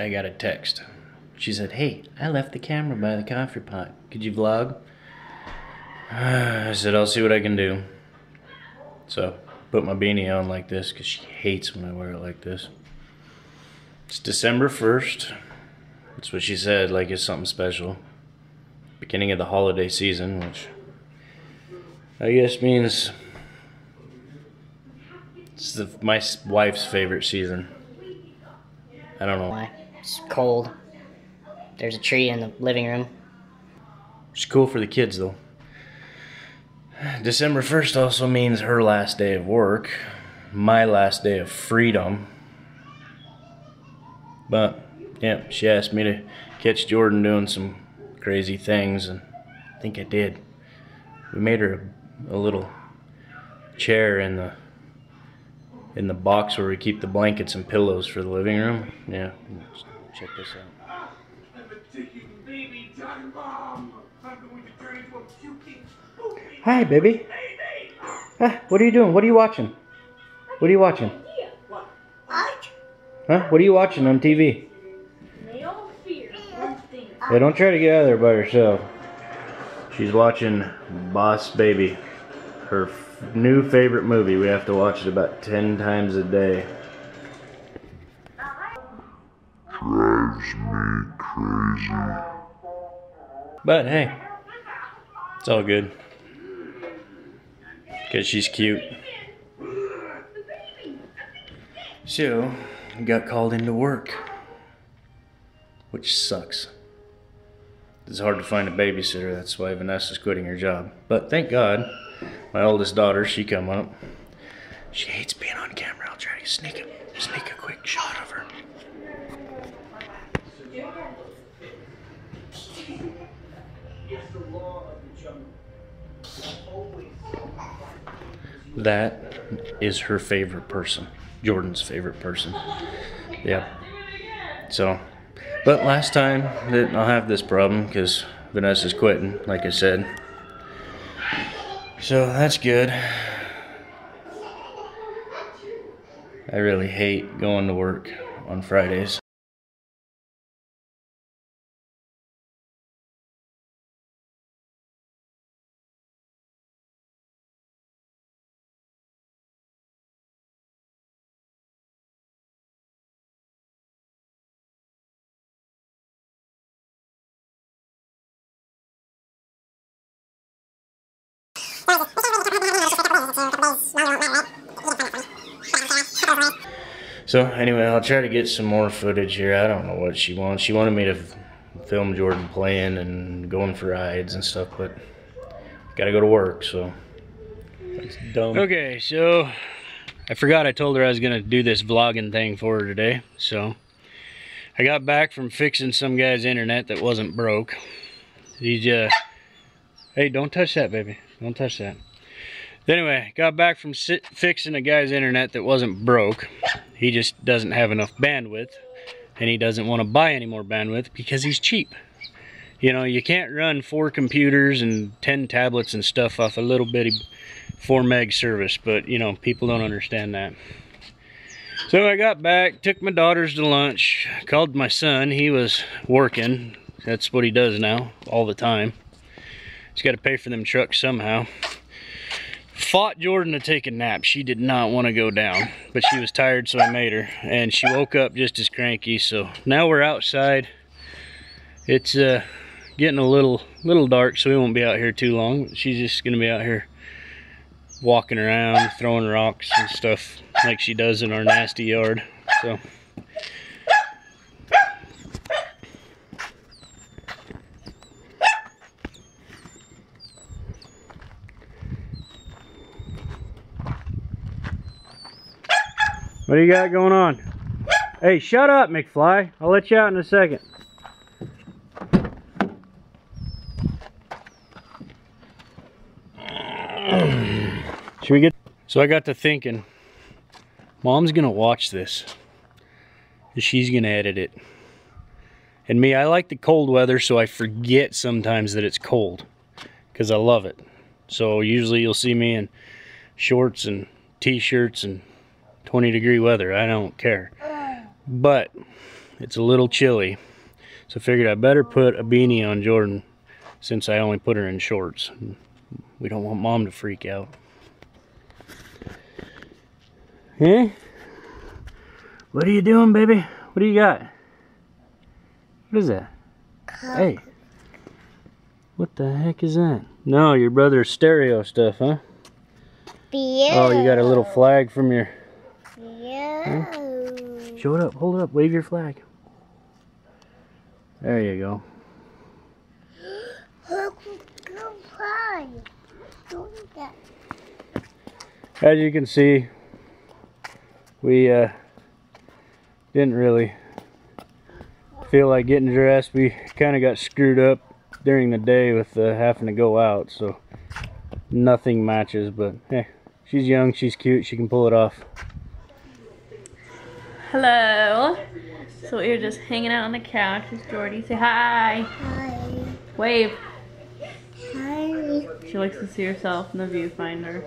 I got a text. She said, Hey, I left the camera by the coffee pot. Could you vlog? I said, I'll see what I can do. So, put my beanie on like this because she hates when I wear it like this. It's December 1st. That's what she said, like it's something special. Beginning of the holiday season, which I guess means it's the, my wife's favorite season. I don't know. Why? It's cold. There's a tree in the living room. It's cool for the kids though. December 1st also means her last day of work, my last day of freedom. But, yeah, she asked me to catch Jordan doing some crazy things, and I think I did. We made her a, a little chair in the in the box where we keep the blankets and pillows for the living room. Yeah, check this out. baby time bomb. I'm going to turn into a puking, pooping Hi, baby. Ah, what are you doing? What are you watching? What are you watching? Huh? What are you watching on TV? Thing. Yeah, don't try to get out of there by herself. She's watching Boss Baby, her f- new favorite movie. We have to watch it about 10 times a day. drives me crazy. But hey, it's all good. Because she's cute. So, I got called into work. Which sucks. It's hard to find a babysitter, that's why Vanessa's quitting her job. But thank God, my oldest daughter, she come up. She hates being on camera. I'll try to sneak a, sneak a quick shot of her. That is her favorite person. Jordan's favorite person. Yeah. So, but last time that I'll have this problem because Vanessa's quitting, like I said. So that's good. I really hate going to work on Fridays. So anyway, I'll try to get some more footage here. I don't know what she wants. She wanted me to film Jordan playing and going for rides and stuff, but gotta go to work, so it's dumb. Okay, so I forgot I told her I was gonna do this vlogging thing for her today. So I got back from fixing some guy's internet that wasn't broke. He's uh, hey, don't touch that, baby. Don't touch that. Anyway, got back from fixing a guy's internet that wasn't broke. He just doesn't have enough bandwidth, and he doesn't want to buy any more bandwidth because he's cheap. You know, you can't run four computers and 10 tablets and stuff off a little bitty 4 meg service, but you know, people don't understand that. So I got back, took my daughters to lunch, called my son. He was working. That's what he does now, all the time. He's got to pay for them trucks somehow fought Jordan to take a nap. She did not want to go down, but she was tired, so I made her. And she woke up just as cranky. So now we're outside. It's uh, getting a little little dark, so we won't be out here too long. She's just gonna be out here walking around, throwing rocks and stuff like she does in our nasty yard. So. What do you got going on? Hey, shut up, McFly. I'll let you out in a second. Should we get... So I got to thinking, Mom's gonna watch this. She's gonna edit it. And me, I like the cold weather, so I forget sometimes that it's cold because I love it. So usually you'll see me in shorts and t-shirts and 20 degree weather. I don't care. But it's a little chilly. So figured I better put a beanie on Jordan since I only put her in shorts. We don't want mom to freak out. Huh? What are you doing, baby? What do you got? What is that? Hey. What the heck is that? No, your brother's stereo stuff, huh? Oh, you got a little flag from your... Show it up, hold it up, wave your flag. There you go. Go fly. Don't that. As you can see, we uh, didn't really feel like getting dressed. We kind of got screwed up during the day with uh, having to go out, so nothing matches. But hey, she's young, she's cute, she can pull it off. Hello. So we're just hanging out on the couch with Jordy. Say hi. Hi. Wave. Hi. She likes to see herself in the viewfinder.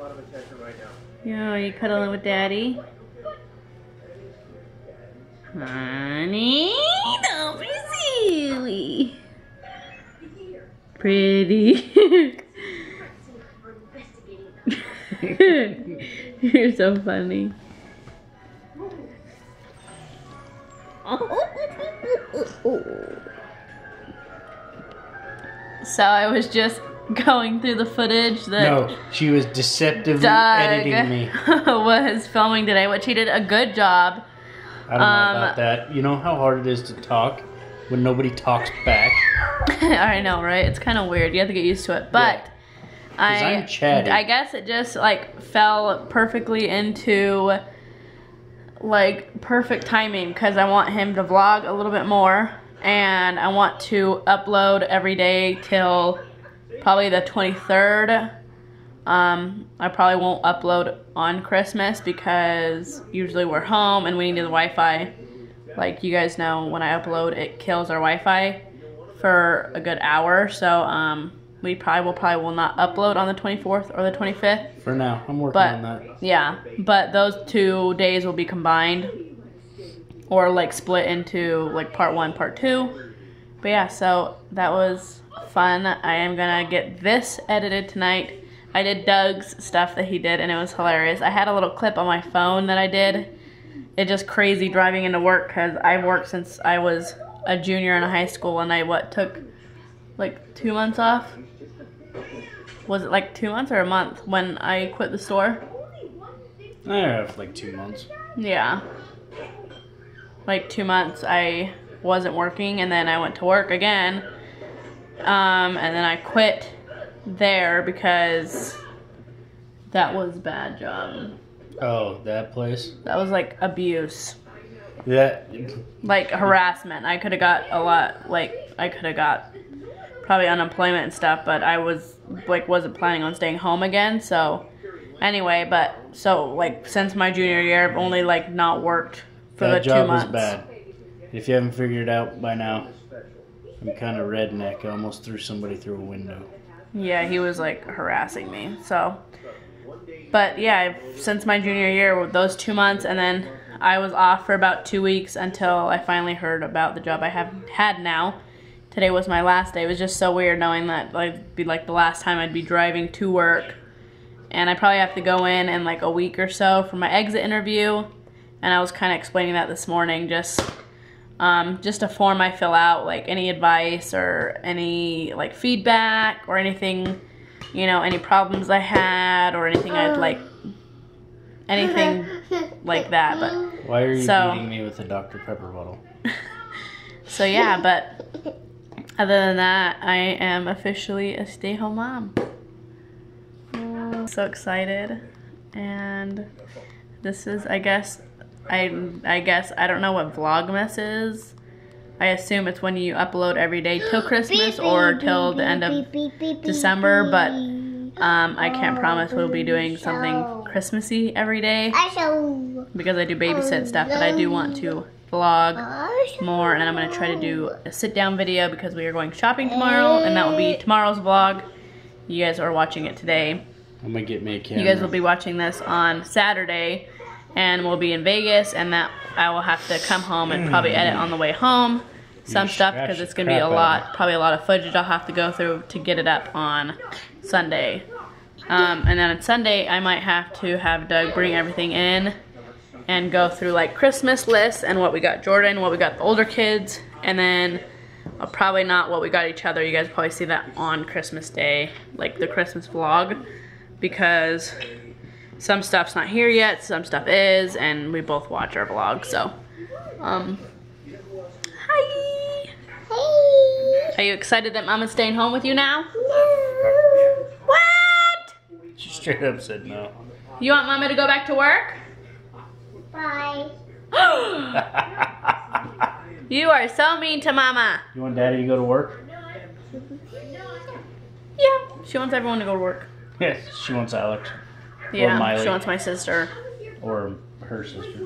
Yeah, you cuddling with daddy? Honey, don't be silly. Pretty. You're so funny. So I was just going through the footage that No, she was deceptively Doug editing me. was filming today, which he did a good job. I don't know Um, about that. You know how hard it is to talk when nobody talks back? I know, right? It's kind of weird. You have to get used to it. But I, I'm chatty. I guess it just like fell perfectly into like perfect timing because I want him to vlog a little bit more and I want to upload every day till probably the 23rd. Um, I probably won't upload on Christmas because usually we're home and we need the Wi-Fi. Like you guys know, when I upload, it kills our Wi-Fi for a good hour. So um, we probably will probably will not upload on the 24th or the 25th. For now, I'm working But on that. yeah, but those two days will be combined or like split into like part one, part two. But yeah, so that was fun. I am gonna get this edited tonight. I did Doug's stuff that he did and it was hilarious. I had a little clip on my phone that I did. It's just crazy driving into work because I've worked since I was a junior in high school and I what took like two months off. Was it like two months or a month when I quit the store? I have like two months. Yeah. Like two months I wasn't working and then I went to work again. Um, and then I quit there because that was bad job. Oh, that place? That was like abuse. That Like harassment. I could have got a lot like I could have got probably unemployment and stuff, but I was like wasn't planning on staying home again, so anyway, but so like since my junior year I've only like not worked for that the two job was months. bad. If you haven't figured it out by now, I'm kind of redneck. I almost threw somebody through a window. Yeah, he was like harassing me. So, but yeah, I've, since my junior year, those two months, and then I was off for about two weeks until I finally heard about the job I have had now. Today was my last day. It was just so weird knowing that like it'd be like the last time I'd be driving to work, and I probably have to go in in like a week or so for my exit interview. And I was kind of explaining that this morning, just um, just a form I fill out, like any advice or any like feedback or anything, you know, any problems I had or anything I'd like, anything like that. But Why are you So- beating me with a Dr. Pepper bottle? so yeah, but other than that, I am officially a stay-home mom. So excited, and this is, I guess, I I guess I don't know what Vlogmas is. I assume it's when you upload every day till Christmas or till the end of December, but um, I can't promise we'll be doing something Christmassy every day because I do babysit stuff, but I do want to vlog. I more and I'm gonna try to do a sit down video because we are going shopping tomorrow and that will be tomorrow's vlog. You guys are watching it today. I'm gonna get me a camera. You guys will be watching this on Saturday and we'll be in Vegas and that I will have to come home and probably edit on the way home some You stuff because it's gonna be a out lot, probably a lot of footage I'll have to go through to get it up on Sunday. Um, and then on Sunday I might have to have Doug bring everything in and go through like Christmas lists and what we got Jordan, what we got the older kids, and then uh, probably not what we got each other. You guys probably see that on Christmas Day, like the Christmas vlog, because some stuff's not here yet, some stuff is, and we both watch our vlog. So, um, hi. Hey. Are you excited that Mama's staying home with you now? No. What? She straight up said no. You want Mama to go back to work? You are so mean to Mama. you want Daddy to go to work? Yeah, she wants everyone to go to work. Yes. She wants Alex Yeah, Miley. she wants my sister. or her sister.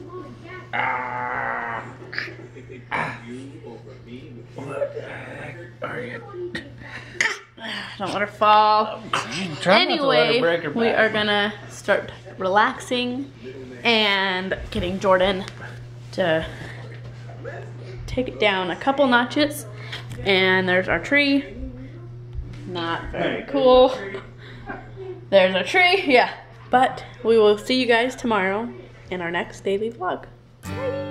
What the heck are you? Don't let her fall. Try not to let her Anyway, her we are gonna start relaxing and getting Jordan to take it down a couple notches. And there's our tree. Not very cool. There's our tree, yeah. But we will see you guys tomorrow in our next daily vlog. Bye.